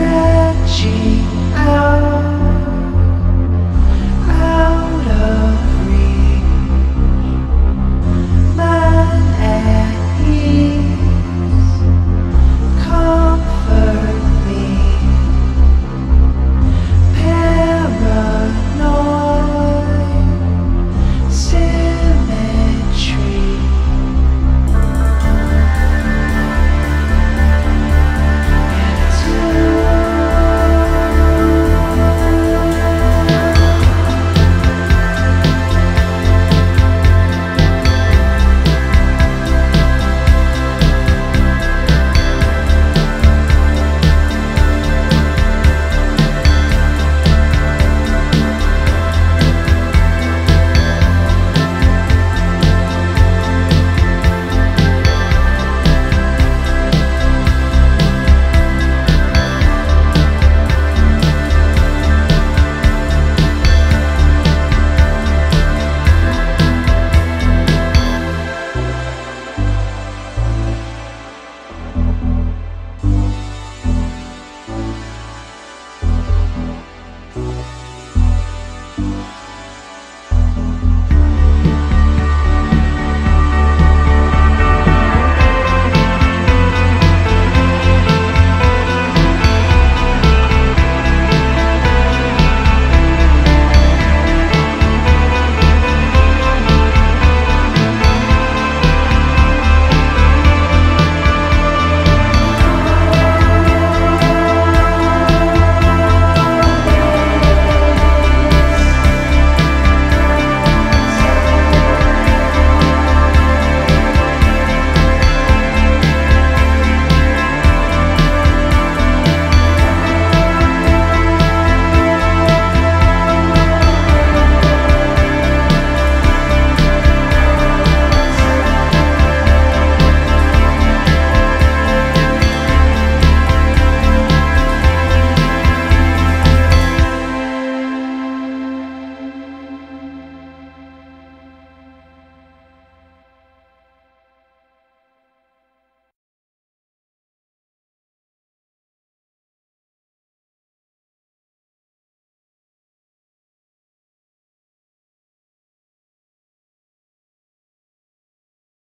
stress.